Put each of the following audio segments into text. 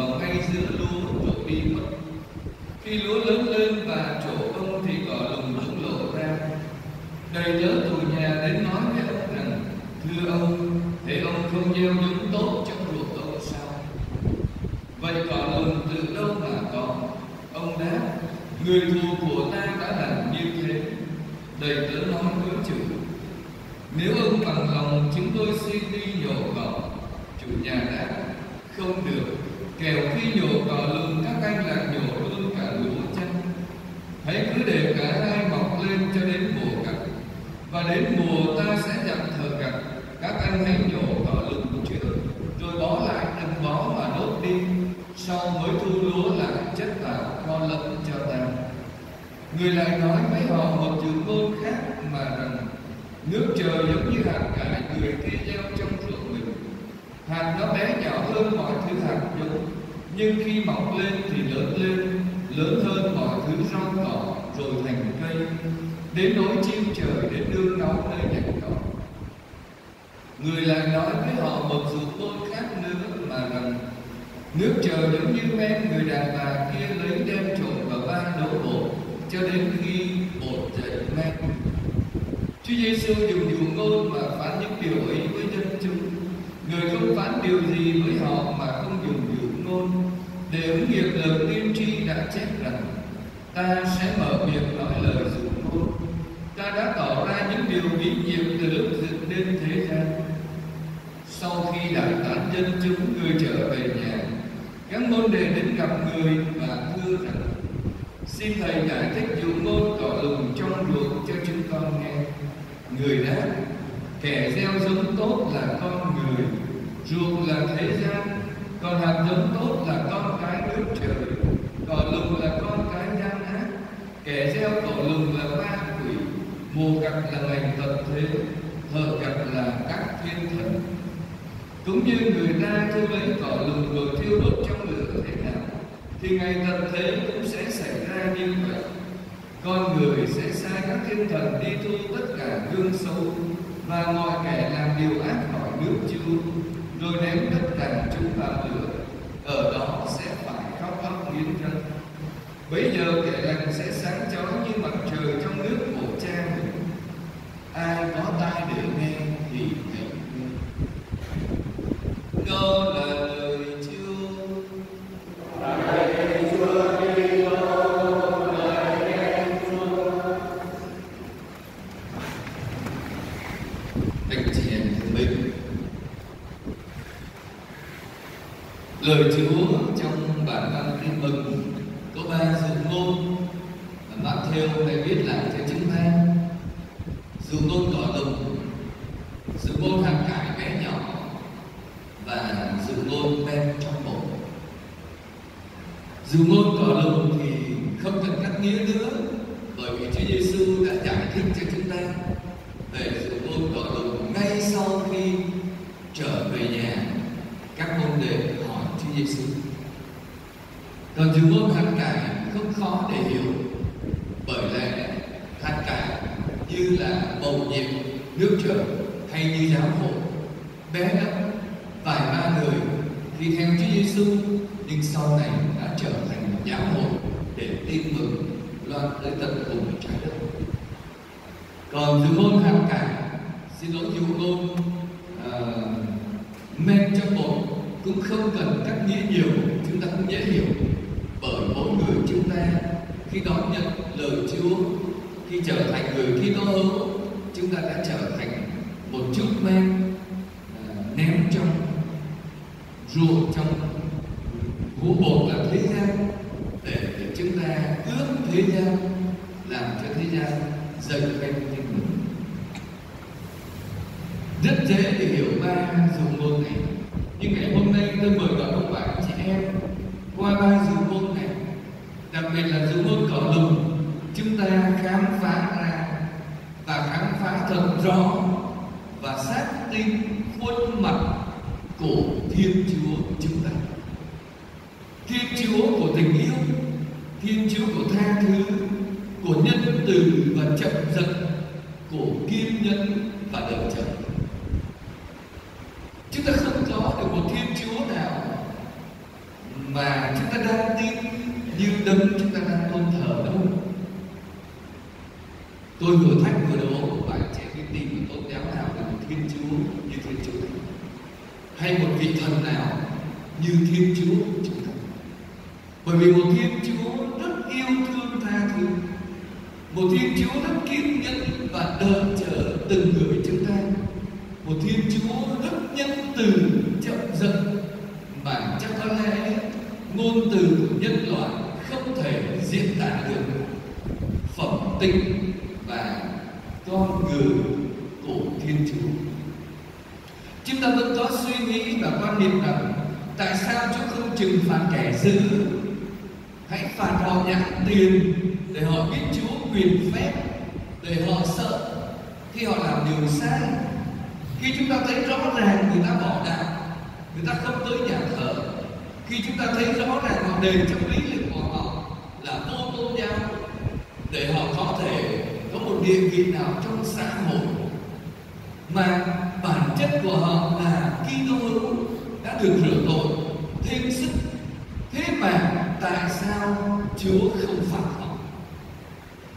cỏ vào ngay giữa lúa rồi đi mất. Khi lúa lớn lên và chỗ ông thì cỏ lùn lũng lộ ra. Đầy nhớ tù nhà đến nói với ông rằng, thưa ông, thế ông không gieo giống tốt trong ruộng ông sao? Vậy cỏ lùn từ đâu mà có? Ông đáp, người thù của ta đã làm như thế. Đầy tớ nói với chủ, nếu ông bằng lòng, chúng tôi xin đi nhổ cỏ. Chủ nhà đáp, không được kèo khi nhổ cỏ lùn các anh lại nhổ luôn cả lúa chanh, hãy cứ để cả hai mọc lên cho đến mùa cặt, và đến mùa ta sẽ dặn thờ cặt các anh hãy nhổ cỏ lùn trước rồi bó lại đừng bó mà đốt đi. Sau mới thu lúa lại chất vào kho lẫn cho ta. Người lại nói với họ một chữ ngôn khác mà rằng nước trời giống như hạt cải người kia gieo trong ruộng mình. Hạt nó bé nhỏ hơn mọi thứ hạt giống nhưng khi mọc lên thì lớn lên, lớn hơn mọi thứ rau cỏ, rồi thành cây. Đến nỗi chim trời, đến đương náu nơi nhặt cỏ. Người lại nói với họ một dụ ngôn khác nữa mà rằng, nước trời giống như men người đàn bà kia lấy đem trộn vào ba đấu bột cho đến khi bột dậy men. Chúa Giêsu dùng dụ ngôn mà phán những điều ấy với dân chúng. Người không phán điều gì với họ mà không dùng dụ ngôn, để ứng nghiệm lời tiên tri đã chép rằng, ta sẽ mở miệng nói lời dụ ngôn. Ta đã tỏ ra những điều bí nhiệm từ lúc dựng nên thế gian. Sau khi đại tán dân chúng người trở về nhà, các môn đệ đến gặp người và thưa rằng, xin thầy giải thích dụ ngôn tỏ lùng trong ruộng cho chúng con nghe. Người đáp, kẻ gieo giống tốt là con người ruộng là thế gian còn hạt giống tốt là con cái nước trời, cỏ lùn là con cái gian ác. Kẻ gieo cỏ lùn là ma quỷ mùa gặt là ngày tận thế thợ gặt là các thiên thần. Cũng như người ta thu lấy cỏ lùn rồi thiêu đốt trong lửa thế nào, thì ngày tận thế cũng sẽ xảy ra như vậy. Con người sẽ sai các thiên thần đi thu tất cả gương xấu và mọi kẻ làm điều ác khỏi nước Chúa rồi ném tất cả chúng vào lửa, ở đó sẽ phải khóc lóc nghiến răng. Bấy giờ lời Chúa trong bản văn tin mừng, có ba dụ ngôn. Mà Matthew đã viết lại cho chúng ta dụ ngôn cỏ đồng dụ ngôn hàng cải bé nhỏ, và dụ ngôn bên trong bộ dụ ngôn cỏ đồng thì không cần cắt nghĩa nữa, bởi vì Chúa Giêsu đã giải thích cho chúng ta về dụ ngôn cỏ đồng ngay sau khi trở về nhà. Các môn đệ hỏi Chúa Giêsu còn dụ ngôn hạt cải không khó để hiểu bởi lẽ hạt cải như là bầu nhiệm nước trời hay như giáo hội. Bé lắm vài ba người khi theo Chúa Giêsu nhưng sau này đã trở thành một giáo hội để tin mừng loan tới tận cùng trái đất. Còn dụ ngôn hạt cải xin lỗi dụ ngôn uh, men trong bột cũng không cần cắt nghĩa nhiều chúng ta cũng dễ hiểu. Bởi mỗi người chúng ta khi đón nhận lời Chúa khi trở thành người khi tô hữu chúng ta đã trở thành một chút men à, ném trong ruộng trong hũ bột là thế gian để, để chúng ta ướp thế gian làm cho thế gian dần lên tin mừng rất dễ để hiểu ba dụ ngôn này nhưng ngày hôm nay tôi mời gọi các bạn chị em qua ba dụ ngôn này đặc biệt là dụ ngôn cỏ lùn chúng ta khám phá ra và khám phá thật rõ và xác tin khuôn mặt của Thiên Chúa chúng ta. Thiên Chúa của tình yêu, Thiên Chúa của tha thứ, của nhân từ và chậm giận, của kiên nhẫn và đợi chờ chúng ta không có được một thiên chúa nào mà chúng ta đang tin như đấng chúng ta đang tôn thờ đâu tôi vừa thách vừa đố bạn trẻ biết tin một tôn giáo nào là một thiên chúa như thiên chúa hay một vị thần nào như thiên chúa chúng ta? Bởi vì một thiên chúa rất yêu thương tha thứ. Một thiên chúa rất kiên nhẫn và đợi chờ từng người chúng ta. Một thiên chúa rất nhân từ, chậm giận mà chắc có lẽ ngôn từ của nhân loại không thể diễn tả được. Phẩm tính và con người của thiên chúa chúng ta vẫn có suy nghĩ niệm rằng tại sao chúa không trừng phạt kẻ dữ hãy phạt họ nhặt tiền để họ biết chúa quyền phép, để họ sợ khi họ làm điều sai. Khi chúng ta thấy rõ ràng người ta bỏ đạo người ta không tới nhà thờ. Khi chúng ta thấy rõ ràng họ đề trong lý lịch của họ là vô tôn giáo, để họ có thể có một địa vị nào trong xã hội. Mà bản chất của họ là Kitô hữu đã được rửa tội, thêm sức, thế mà tại sao Chúa không phạt họ?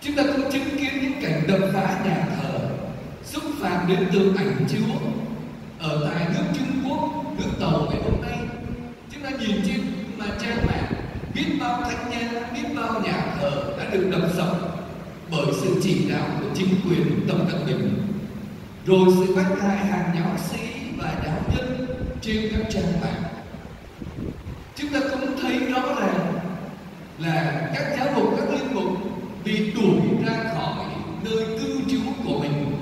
Chúng ta cũng chứng kiến những cảnh đập phá nhà thờ, xúc phạm đến tượng ảnh Chúa ở tại nước Trung Quốc, nước Tàu ngày hôm nay. Chúng ta nhìn trên mà trang mạng, biết bao thanh nhân biết bao nhà thờ đã được đập sập bởi sự chỉ đạo của chính quyền Tập Cận Bình rồi sự bắt hại hàng giáo sĩ và giáo nhân trên các trang mạng. Chúng ta cũng thấy rõ ràng là các giáo mục, các linh mục bị đuổi ra khỏi nơi cư trú của mình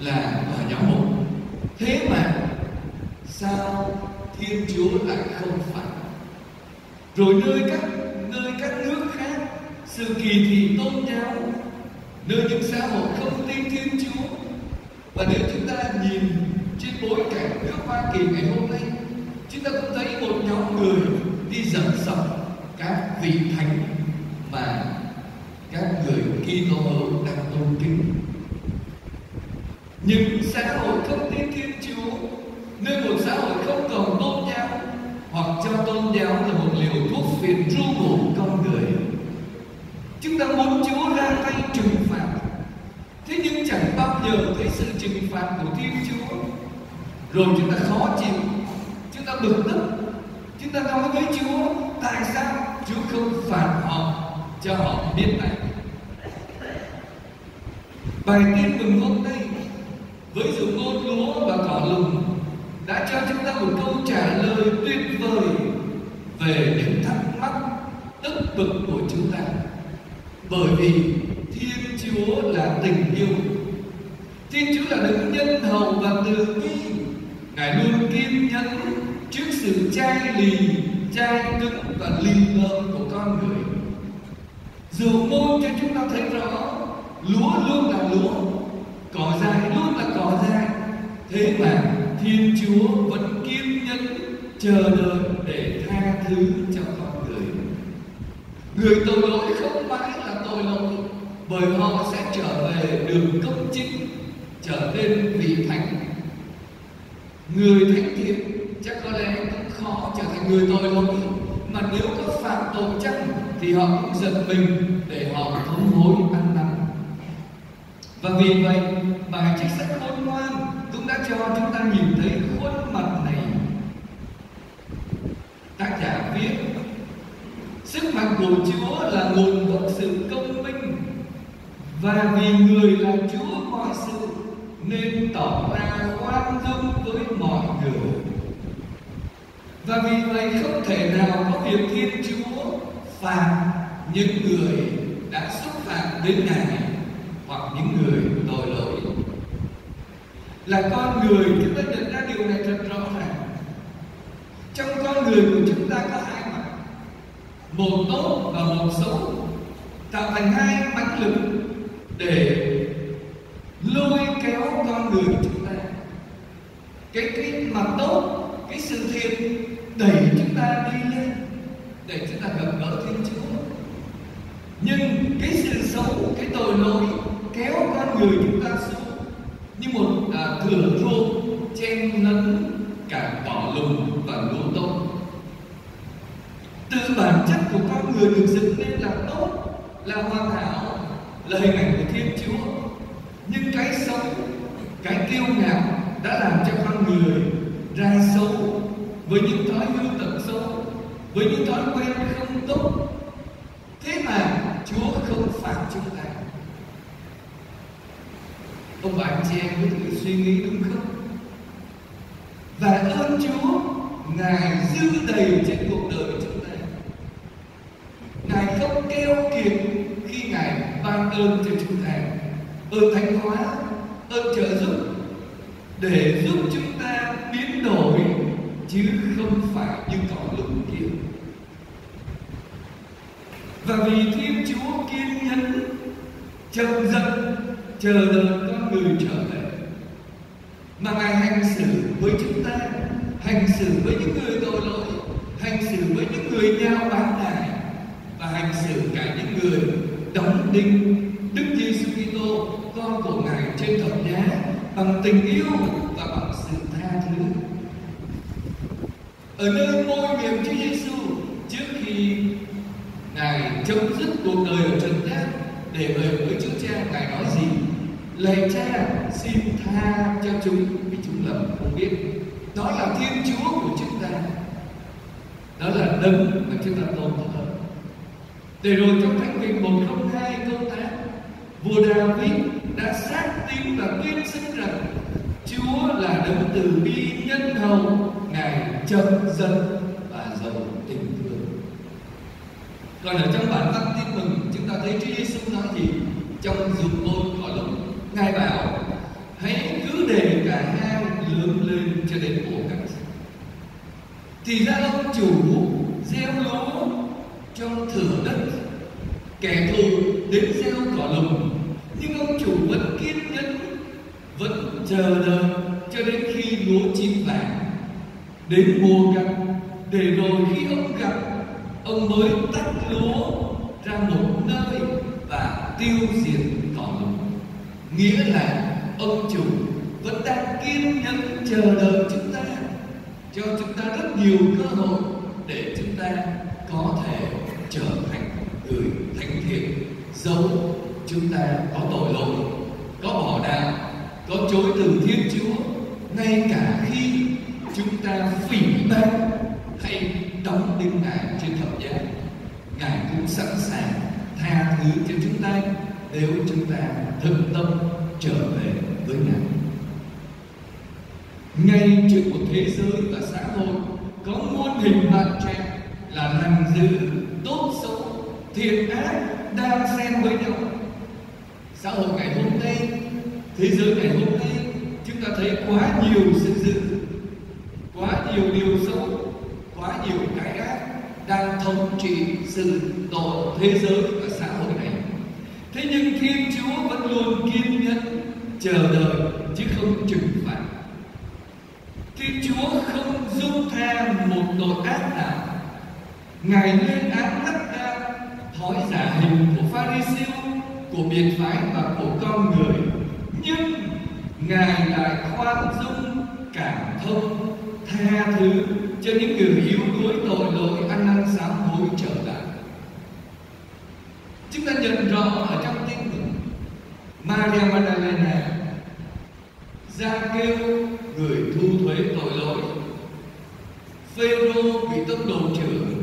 là tòa giáo mục. Thế mà sao thiên chúa lại không phạt rồi nơi các nơi các nước khác, sự kỳ thị tôn giáo, nơi những xã hội không tin thiên chúa và nếu chúng ta nhìn trên bối cảnh nước hoa kỳ ngày hôm nay chúng ta cũng thấy một nhóm người đi dẫn dập các vị thánh mà các người Kitô hữu đang tôn kính. Nhưng xã hội không tin Thiên Chúa, nơi một xã hội không còn tôn giáo hoặc cho tôn giáo là một liều thuốc phiện ru ngủ con người. Chúng ta muốn Chúa ra tay trừng phạt. Thế nhưng chẳng bao giờ thấy sự trừng phạt của Thiên Chúa. Rồi chúng ta khó chịu. Chúng ta bực tức nói với Chúa, tại sao Chúa không phạt họ cho họ biết này bài tin mừng hôm nay với sự ngôn lúa và cỏ lùng đã cho chúng ta một câu trả lời tuyệt vời về những thắc mắc tức bực của chúng ta. Bởi vì thiên chúa là tình yêu. Thiên chúa là đấng nhân hậu và từ bi. Ngài luôn kiên nhẫn trước sự chai lì chai cứng và lìm lợm của con người. Dù môn cho chúng ta thấy rõ, lúa luôn là lúa, cỏ dại luôn là cỏ dại. Thế mà thiên chúa vẫn kiên nhẫn chờ đợi để tha thứ cho con người. Người tội lỗi không mãi là tội lỗi, bởi họ sẽ trở về đường công chính, trở nên vị thánh. Người thánh thiện chắc có lẽ họ khó trở thành người tội lỗi. Mà nếu có phạm tội chăng thì họ cũng giật mình để họ thống hối ăn năn. Và vì vậy, bài trích sách khôn ngoan cũng đã cho chúng ta nhìn thấy khuôn mặt này. Tác giả viết, sức mạnh của chúa là nguồn gốc sự công minh và vì người là chúa mọi sự nên tỏ ra khoan dung với mọi người và vì vậy không thể nào có việc thiên chúa phạt những người đã xúc phạm đến ngài hoặc những người tội lỗi. Là con người, chúng ta nhận ra điều này thật rõ ràng. Trong con người của chúng ta có hai mặt, một tốt và một xấu, tạo thành hai mãnh lực để lôi kéo con người của chúng ta cái cái mặt tốt cái sự thiện đẩy chúng ta đi lên để chúng ta gặp gỡ thiên chúa nhưng cái sự xấu cái tội lỗi kéo con người chúng ta xuống à, thừa ruộng chen lấn cả cỏ lùm và lúa tốt từ bản chất của con người được dựng nên là tốt, là hoàn hảo, là hình ảnh của thiên chúa. Nhưng cái xấu, cái kiêu ngạo đã làm cho con người ra xấu với những thói hư tật xấu, với những thói quen không tốt. Thế mà chúa không phạt chúng ta. Ông bà anh chị em có thử suy nghĩ đúng không? Và ơn chúa, ngài dư đầy trên cuộc đời chúng ta ngài kiệt khi ngài ban ơn cho chúng ta. Ơn thánh hóa, ơn trợ giúp, để giúp chúng ta biến đổi, chứ không phải như cỏ lùng kia. Và vì thiên chúa kiên nhẫn chậm giận, chờ đợi con người trở về, mà ngài hành xử với chúng ta, hành xử với những người tội lỗi, hành xử với những người nhao bán đài và hành xử cả những người đóng đinh Đức Giêsu Kitô, con của ngài trên thập giá, bằng tình yêu và bằng sự tha thứ. Ở nơi môi miệng Chúa Giêsu, trước khi ngài chấm dứt cuộc đời ở trần gian để về với Chúa Cha, ngài nói gì? Lạy Cha, xin tha cho chúng, vì chúng lầm không biết. Đó là Thiên Chúa của chúng ta. Đó là đấng mà chúng ta tôn thờ để rồi trong thánh kinh 102 câu 8 vua David đã xác tin và tuyên xưng rằng, Chúa là đấng từ bi nhân hậu ngài chậm dần và giàu tình thương. Còn ở trong bản văn tin mừng, chúng ta thấy Chúa Giêsu nói gì? Trong dụng ngôn có lúc ngài bảo, hãy cứ để cả hai lớn lên cho đến bộ cắt thì ra ông chủ gieo lúa trong thửa đất kẻ thù đến gieo cỏ lùng nhưng ông chủ vẫn kiên nhẫn, vẫn chờ đợi cho đến khi lúa chín vàng. Đến mùa gặt, để rồi khi ông gặt ông mới tách lúa ra một nơi và tiêu diệt cỏ lùng nghĩa là ông chủ vẫn đang kiên nhẫn chờ đợi chúng ta, cho chúng ta rất nhiều cơ hội để chúng ta có thể thánh thiện dẫu chúng ta có tội lỗi, có bỏ đạo có chối từ thiên chúa. Ngay cả khi chúng ta phỉ báng hay đóng đinh ngài trên thập giá, ngài cũng sẵn sàng tha thứ cho chúng ta nếu chúng ta thực tâm trở về với ngài. Ngay trước một thế giới và xã hội, có muôn hình bạn trẻ là lành dữ thiện ác đang xen với nhau. Xã hội ngày hôm nay, thế giới ngày hôm nay, chúng ta thấy quá nhiều sự dữ quá nhiều điều xấu, quá nhiều cái ác đang thống trị sự tội thế giới và xã hội này. Thế nhưng thiên chúa vẫn luôn kiên nhẫn chờ đợi, chứ không trừng phạt. Thiên Chúa không dung tha một tội ác nào. Ngài lên án tất cả thói giả hình của Pharisêu, của biệt phái và của con người. Nhưng Ngài lại khoan dung, cảm thông, tha thứ cho những người yếu đuối tội lỗi ăn năn sám hối trở lại. Chúng ta nhận rõ ở trong tin mừng Maria Magdalena ra kêu người thu thuế tội lỗi. Phêrô bị tông đồ trưởng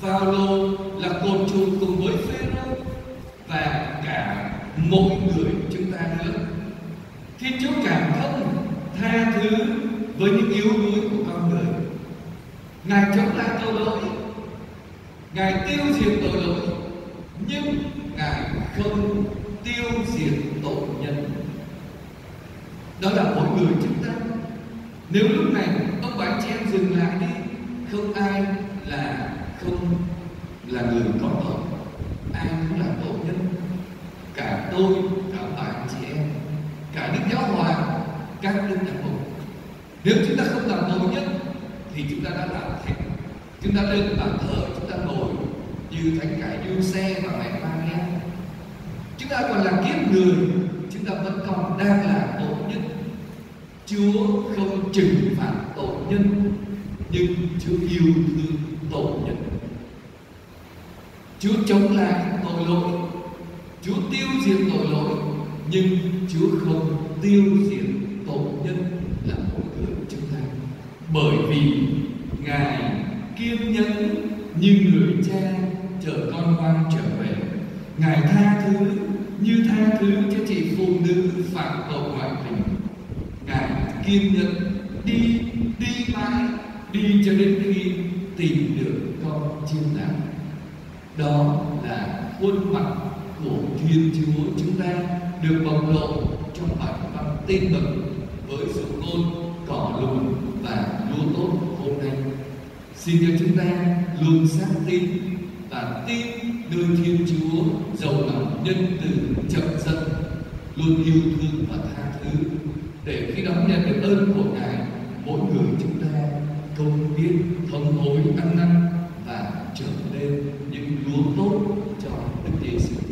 Phaolô là cột trụ cùng với Phêrô và cả mỗi người chúng ta nữa. Thiên Chúa cảm thông tha thứ với những yếu đuối của con người, Ngài chống lại tội lỗi, Ngài tiêu diệt tội lỗi, Nhưng Ngài không tiêu diệt tội nhân. Đó là mỗi người chúng ta. Nếu lúc này ông bà chị em dừng lại đi, không ai là người có tội ai cũng là tội nhân. Cả tôi cả bạn, chị em cả đức giáo hoàng các đức giám mục nếu chúng ta không làm tội nhân thì chúng ta đã làm thánh chúng ta lên bàn thờ chúng ta ngồi như thánh cải du xe và mẹ Maria chúng ta còn là kiếp người chúng ta vẫn còn đang là tội nhân. Chúa không trừng phạt tội nhân nhưng Chúa yêu thương tội nhân. Chúa chống lại tội lỗi, Chúa tiêu diệt tội lỗi nhưng Chúa không tiêu diệt tội nhân là mỗi người chúng ta. Bởi vì Ngài kiên nhẫn như người cha chở con ngoan trở về. Ngài tha thứ như tha thứ cho chị phụ nữ phạm tội ngoại tình. Ngài kiên nhẫn đi đi mãi đi cho đến khi tìm được con chiên lạc đó là khuôn mặt của Thiên Chúa chúng ta được bộc lộ trong bài văn tin mừng với sự ngôn cỏ lùn và lúa tốt hôm nay. Xin cho chúng ta luôn xác tin và tin nơi Thiên Chúa giàu lòng nhân từ chậm dần luôn yêu thương và tha thứ để khi đón nhận được ơn của Ngài, mỗi người chúng ta công biết thống hối ăn năn và trở nên những lúa tốt cho Đức Giêsu